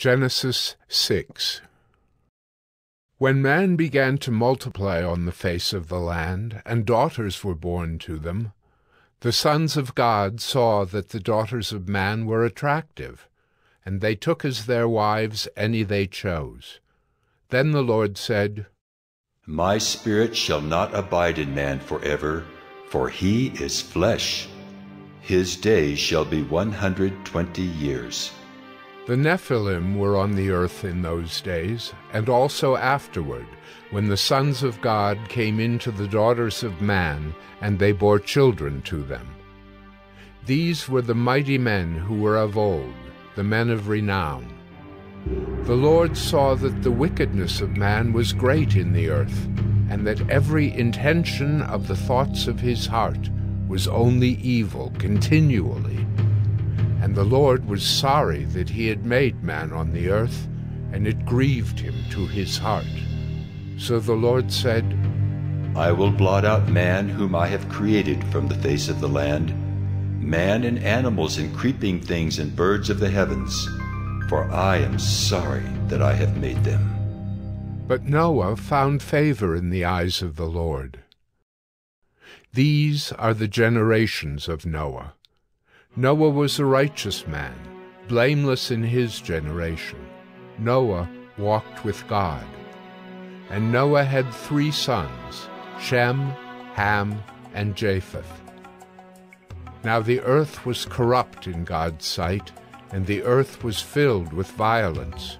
Genesis 6 When man began to multiply on the face of the land, and daughters were born to them, the sons of God saw that the daughters of man were attractive, and they took as their wives any they chose. Then the Lord said, My spirit shall not abide in man forever, for he is flesh. His days shall be one hundred twenty years. The Nephilim were on the earth in those days, and also afterward, when the sons of God came into the daughters of man, and they bore children to them. These were the mighty men who were of old, the men of renown. The Lord saw that the wickedness of man was great in the earth, and that every intention of the thoughts of his heart was only evil continually. And the Lord was sorry that he had made man on the earth, and it grieved him to his heart. So the Lord said, I will blot out man whom I have created from the face of the land, man and animals and creeping things and birds of the heavens, for I am sorry that I have made them. But Noah found favor in the eyes of the Lord. These are the generations of Noah. Noah was a righteous man, blameless in his generation. Noah walked with God. And Noah had three sons, Shem, Ham, and Japheth. Now the earth was corrupt in God's sight, and the earth was filled with violence.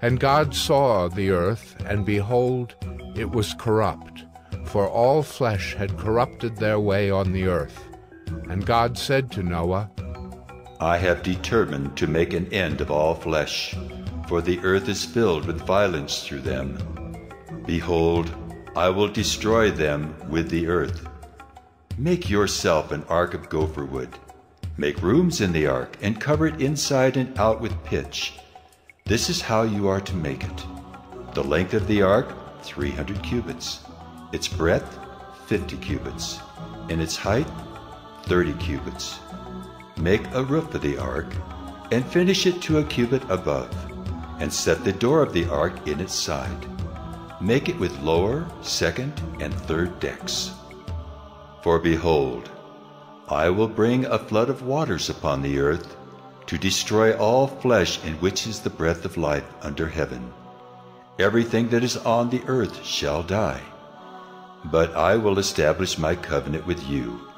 And God saw the earth, and behold, it was corrupt, for all flesh had corrupted their way on the earth. And God said to Noah, I have determined to make an end of all flesh, for the earth is filled with violence through them. Behold, I will destroy them with the earth. Make yourself an ark of gopher wood. Make rooms in the ark, and cover it inside and out with pitch. This is how you are to make it. The length of the ark, 300 cubits. Its breadth, 50 cubits. And its height, 30 cubits. Make a roof of the ark, and finish it to a cubit above, and set the door of the ark in its side. Make it with lower, second, and third decks. For behold, I will bring a flood of waters upon the earth, to destroy all flesh in which is the breath of life under heaven. Everything that is on the earth shall die. But I will establish my covenant with you,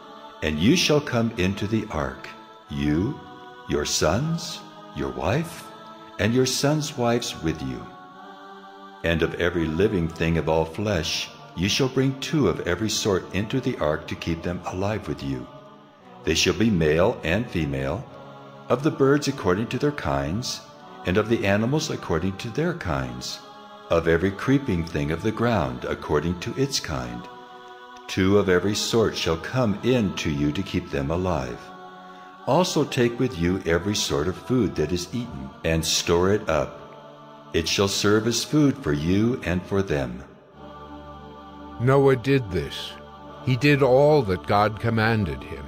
and you shall come into the ark you, your sons, your wife, and your sons' wives with you. And of every living thing of all flesh, you shall bring two of every sort into the ark to keep them alive with you. They shall be male and female, of the birds according to their kinds, and of the animals according to their kinds, of every creeping thing of the ground according to its kind. Two of every sort shall come in to you to keep them alive. Also take with you every sort of food that is eaten, and store it up. It shall serve as food for you and for them. Noah did this. He did all that God commanded him.